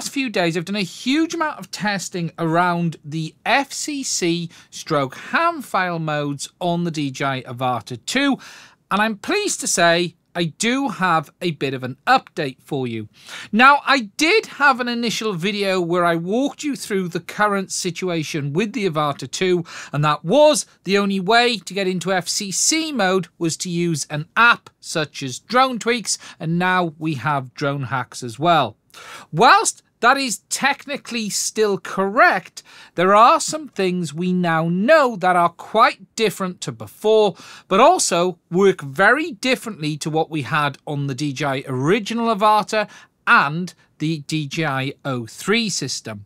last few days, I've done a huge amount of testing around the FCC stroke ham file modes on the DJI Avata 2, and I'm pleased to say I do have a bit of an update for you. Now, I did have an initial video where I walked you through the current situation with the Avata 2, and that was the only way to get into FCC mode was to use an app such as Drone Tweaks, and now we have Drone Hacks as well. Whilst that is technically still correct, there are some things we now know that are quite different to before, but also work very differently to what we had on the DJI original Avata and the DJI O3 system.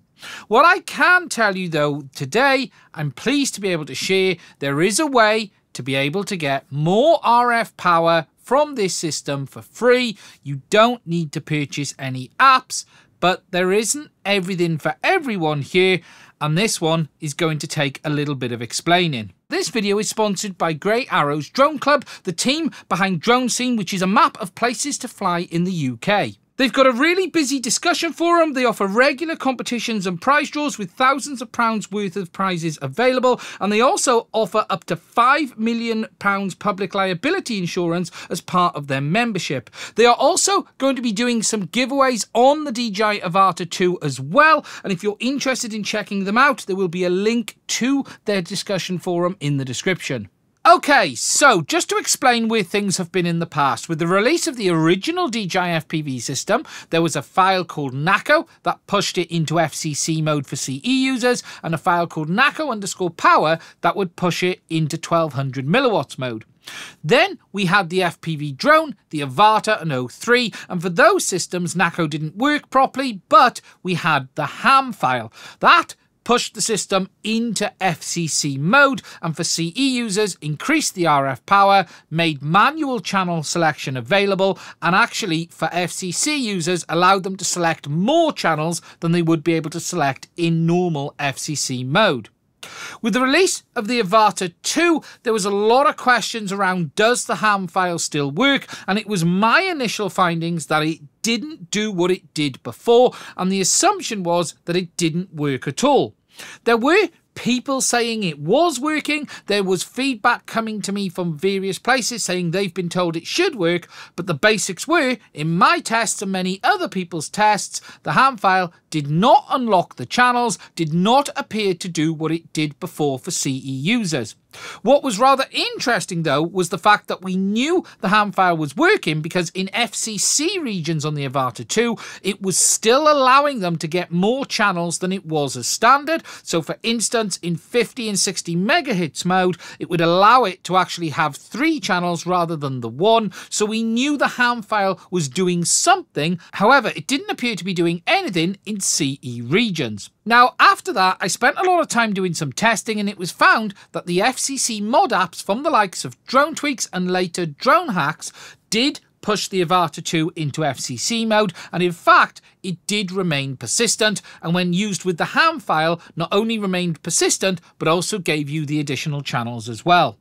What I can tell you though today, I'm pleased to be able to share there is a way to be able to get more RF power from this system for free. You don't need to purchase any apps, but there isn't everything for everyone here, and this one is going to take a little bit of explaining. This video is sponsored by Grey Arrows Drone Club, the team behind Drone Scene, which is a map of places to fly in the UK. They've got a really busy discussion forum. They offer regular competitions and prize draws with thousands of pounds worth of prizes available. And they also offer up to £5 million public liability insurance as part of their membership. They are also going to be doing some giveaways on the DJI Avata 2 as well. And if you're interested in checking them out, there will be a link to their discussion forum in the description. Okay, so just to explain where things have been in the past, with the release of the original DJI FPV system, there was a file called NACO that pushed it into FCC mode for CE users, and a file called NACO underscore power that would push it into 1200 milliwatts mode. Then we had the FPV drone, the Avata and O3, and for those systems, NACO didn't work properly, but we had the ham file. That pushed the system into FCC mode and for CE users increased the RF power, made manual channel selection available and actually for FCC users allowed them to select more channels than they would be able to select in normal FCC mode. With the release of the Avata 2, there was a lot of questions around does the ham file still work? And it was my initial findings that it didn't do what it did before, and the assumption was that it didn't work at all. There were people saying it was working. There was feedback coming to me from various places saying they've been told it should work, but the basics were, in my tests and many other people's tests, the ham file did not unlock the channels, did not appear to do what it did before for CE users. What was rather interesting, though, was the fact that we knew the ham file was working because in FCC regions on the Avata 2, it was still allowing them to get more channels than it was as standard. So, for instance, in 50 and 60 megahertz mode, it would allow it to actually have three channels rather than the one. So, we knew the ham file was doing something. However, it didn't appear to be doing anything in CE regions. Now, after that, I spent a lot of time doing some testing and it was found that the FCC mod apps from the likes of Drone Tweaks and later Drone Hacks did push the Avata 2 into FCC mode, and in fact, it did remain persistent, and when used with the ham file, not only remained persistent, but also gave you the additional channels as well.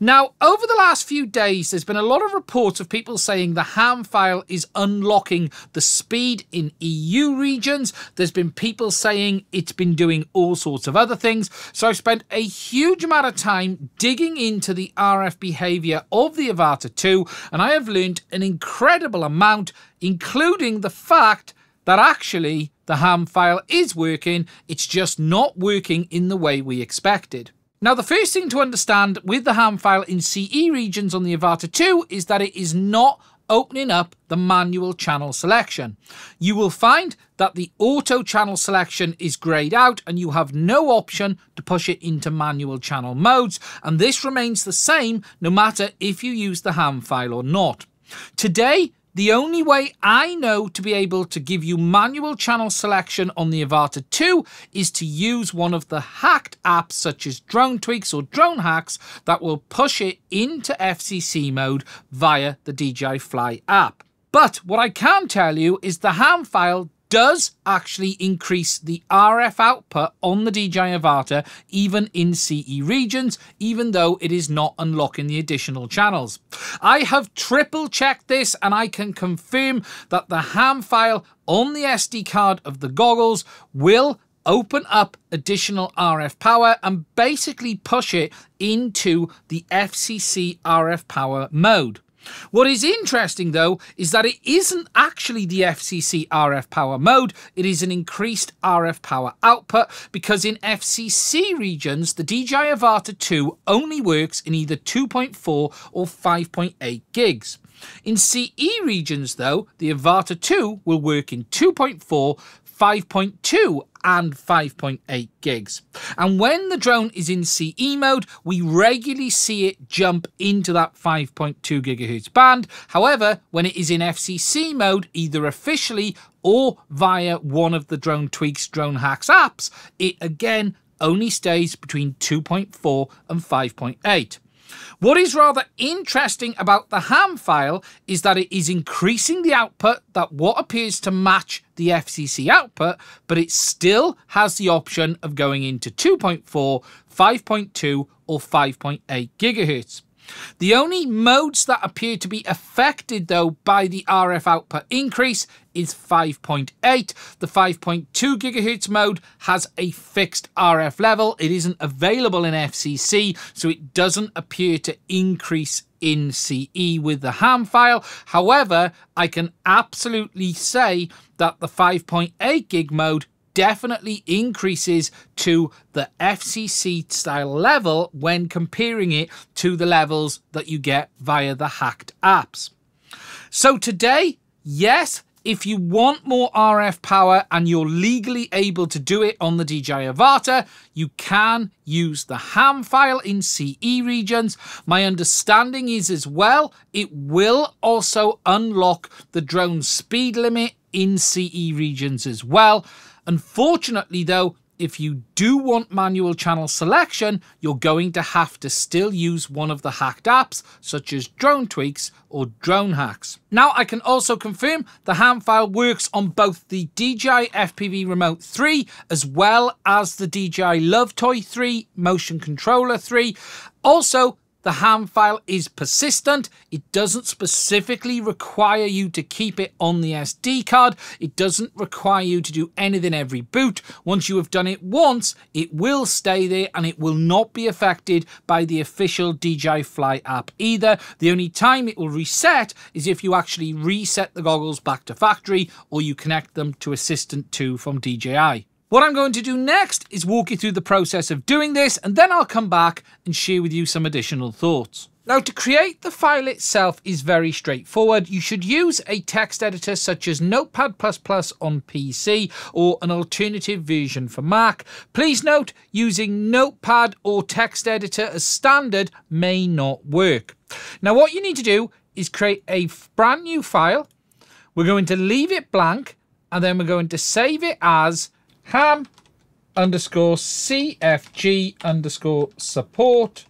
Now, over the last few days, there's been a lot of reports of people saying the ham file is unlocking the speed in EU regions. There's been people saying it's been doing all sorts of other things. So I've spent a huge amount of time digging into the RF behavior of the Avata 2, and I have learned an incredible amount, including the fact that actually the ham file is working, it's just not working in the way we expected. Now, the first thing to understand with the ham file in CE regions on the Avata 2 is that it is not opening up the manual channel selection. You will find that the auto channel selection is grayed out and you have no option to push it into manual channel modes and this remains the same no matter if you use the ham file or not. Today, the only way I know to be able to give you manual channel selection on the Avata 2 is to use one of the hacked apps such as Drone Tweaks or Drone Hacks that will push it into FCC mode via the DJI Fly app. But what I can tell you is the ham file does actually increase the RF output on the DJI Avata even in CE regions, even though it is not unlocking the additional channels. I have triple checked this and I can confirm that the ham file on the SD card of the goggles will open up additional RF power and basically push it into the FCC RF power mode. What is interesting though is that it isn't actually the FCC RF power mode, it is an increased RF power output because in FCC regions the DJI Avata 2 only works in either 2.4 or 5.8 gigs. In CE regions though, the Avata 2 will work in 2.4, 5.2 and 5.8 gigs. And when the drone is in CE mode, we regularly see it jump into that 5.2 gigahertz band. However, when it is in FCC mode, either officially or via one of the Drone Tweaks Drone Hacks apps, it again only stays between 2.4 and 5.8. What is rather interesting about the ham file is that it is increasing the output that what appears to match the FCC output, but it still has the option of going into 2.4, 5.2 or 5.8 gigahertz. The only modes that appear to be affected though by the RF output increase is 5.8. The 5.2 gigahertz mode has a fixed RF level. It isn't available in FCC, so it doesn't appear to increase in CE with the ham file. However, I can absolutely say that the 5.8 gig mode definitely increases to the FCC style level when comparing it to the levels that you get via the hacked apps. So today, yes, if you want more RF power and you're legally able to do it on the DJI Avata, you can use the ham file in CE regions. My understanding is as well, it will also unlock the drone speed limit in CE regions as well. Unfortunately, though, if you do want manual channel selection, you're going to have to still use one of the hacked apps, such as Drone Tweaks or Drone Hacks. Now, I can also confirm the ham file works on both the DJI FPV Remote 3 as well as the DJI Love Toy 3 Motion Controller 3. Also, the ham file is persistent. It doesn't specifically require you to keep it on the SD card. It doesn't require you to do anything every boot. Once you have done it once, it will stay there and it will not be affected by the official DJI Fly app either. The only time it will reset is if you actually reset the goggles back to factory or you connect them to Assistant 2 from DJI. What I'm going to do next is walk you through the process of doing this and then I'll come back and share with you some additional thoughts. Now to create the file itself is very straightforward. You should use a text editor such as Notepad++ on PC or an alternative version for Mac. Please note using Notepad or text editor as standard may not work. Now what you need to do is create a brand new file. We're going to leave it blank and then we're going to save it as ham underscore cfg underscore support.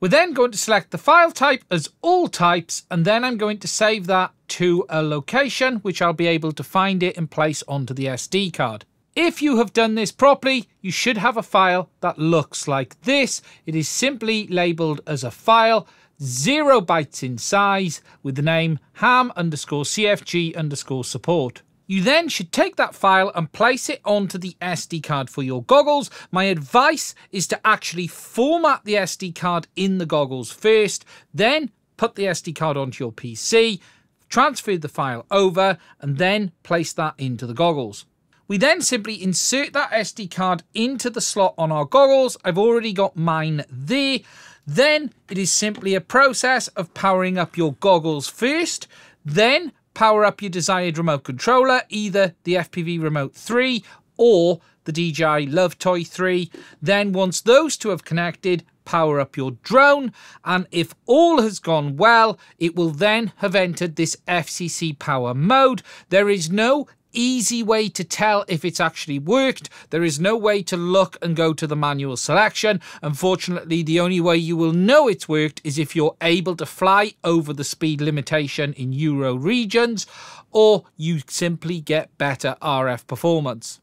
We're then going to select the file type as all types and then I'm going to save that to a location which I'll be able to find it and place onto the SD card. If you have done this properly, you should have a file that looks like this. It is simply labeled as a file, zero bytes in size, with the name ham underscore cfg underscore support. You then should take that file and place it onto the SD card for your goggles. My advice is to actually format the SD card in the goggles first, then put the SD card onto your PC, transfer the file over, and then place that into the goggles. We then simply insert that SD card into the slot on our goggles. I've already got mine there. Then it is simply a process of powering up your goggles first, then power up your desired remote controller, either the FPV Remote 3 or the DJI Love Toy 3. Then once those two have connected, power up your drone and if all has gone well it will then have entered this FCC power mode. There is no easy way to tell if it's actually worked. There is no way to look and go to the manual selection. Unfortunately, the only way you will know it's worked is if you're able to fly over the speed limitation in Euro regions or you simply get better RF performance.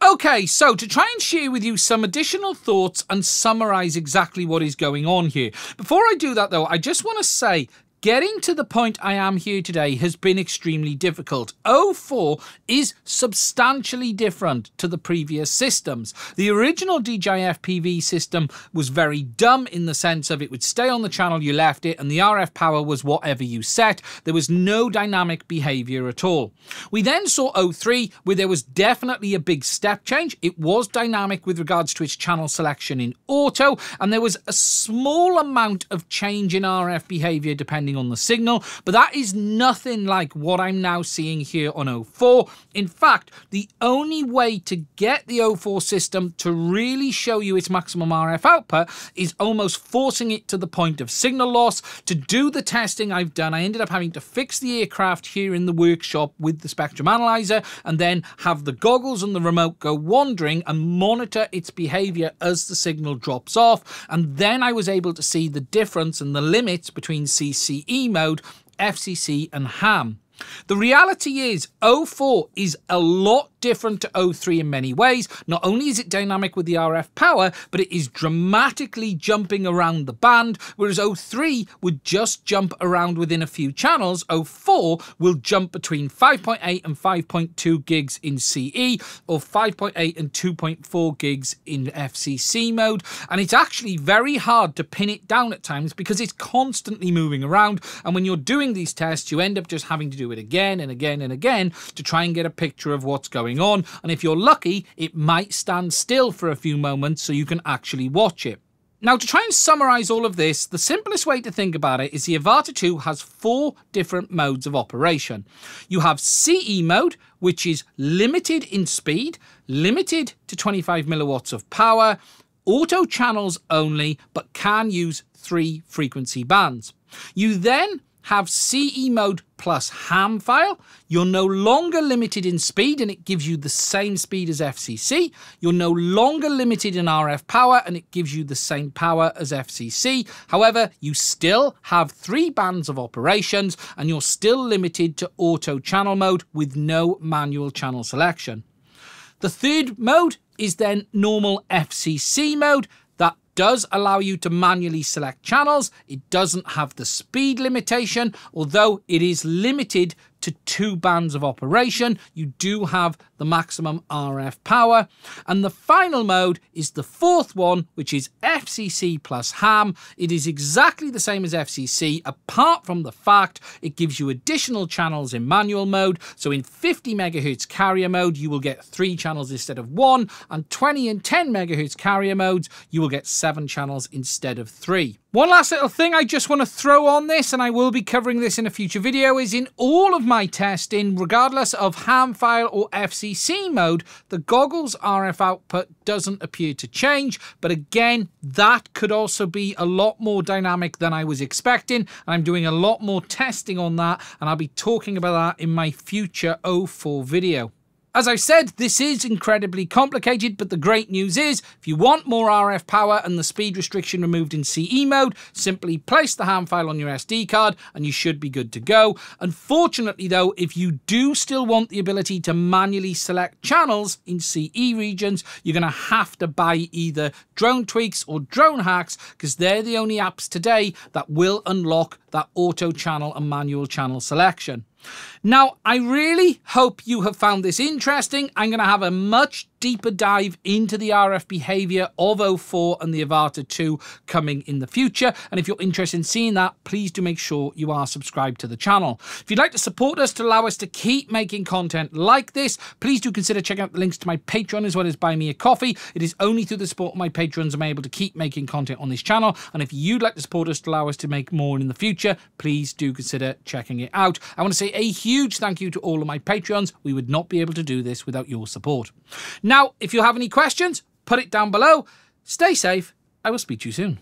Okay, so to try and share with you some additional thoughts and summarize exactly what is going on here. Before I do that though, I just want to say Getting to the point I am here today has been extremely difficult. O4 is substantially different to the previous systems. The original DJI FPV system was very dumb in the sense of it would stay on the channel you left it and the RF power was whatever you set. There was no dynamic behavior at all. We then saw O3 where there was definitely a big step change. It was dynamic with regards to its channel selection in auto and there was a small amount of change in RF behavior depending depending on the signal, but that is nothing like what I'm now seeing here on O4. In fact, the only way to get the O4 system to really show you its maximum RF output is almost forcing it to the point of signal loss. To do the testing I've done, I ended up having to fix the aircraft here in the workshop with the spectrum analyzer and then have the goggles and the remote go wandering and monitor its behavior as the signal drops off. And then I was able to see the difference and the limits between CC E mode, FCC and HAM. The reality is O4 is a lot different to O3 in many ways. Not only is it dynamic with the RF power, but it is dramatically jumping around the band, whereas O3 would just jump around within a few channels. O4 will jump between 5.8 and 5.2 gigs in CE or 5.8 and 2.4 gigs in FCC mode. And it's actually very hard to pin it down at times because it's constantly moving around. And when you're doing these tests, you end up just having to do it again and again and again to try and get a picture of what's going on. And if you're lucky, it might stand still for a few moments so you can actually watch it. Now, to try and summarize all of this, the simplest way to think about it is the Avata 2 has four different modes of operation. You have CE mode, which is limited in speed, limited to 25 milliwatts of power, auto channels only, but can use three frequency bands. You then have CE mode plus ham file. You're no longer limited in speed and it gives you the same speed as FCC. You're no longer limited in RF power and it gives you the same power as FCC. However, you still have three bands of operations and you're still limited to auto channel mode with no manual channel selection. The third mode is then normal FCC mode does allow you to manually select channels. It doesn't have the speed limitation, although it is limited to two bands of operation. You do have the maximum RF power. And the final mode is the fourth one, which is FCC plus ham. It is exactly the same as FCC, apart from the fact it gives you additional channels in manual mode. So in 50 megahertz carrier mode, you will get three channels instead of one, and 20 and 10 megahertz carrier modes, you will get seven channels instead of three. One last little thing I just want to throw on this, and I will be covering this in a future video, is in all of my testing, regardless of ham file or FCC mode, the goggles RF output doesn't appear to change. But again, that could also be a lot more dynamic than I was expecting. I'm doing a lot more testing on that, and I'll be talking about that in my future O4 video. As I said, this is incredibly complicated, but the great news is if you want more RF power and the speed restriction removed in CE mode, simply place the ham file on your SD card and you should be good to go. Unfortunately though, if you do still want the ability to manually select channels in CE regions, you're going to have to buy either Drone Tweaks or Drone Hacks because they're the only apps today that will unlock that auto channel and manual channel selection. Now, I really hope you have found this interesting. I'm going to have a much deeper dive into the RF behavior of O4 and the Avata 2 coming in the future. And if you're interested in seeing that, please do make sure you are subscribed to the channel. If you'd like to support us to allow us to keep making content like this, please do consider checking out the links to my Patreon as well as buy me a coffee. It is only through the support of my patrons I'm able to keep making content on this channel. And if you'd like to support us to allow us to make more in the future, please do consider checking it out. I want to say a huge thank you to all of my Patreons. We would not be able to do this without your support. Now, if you have any questions, put it down below. Stay safe. I will speak to you soon.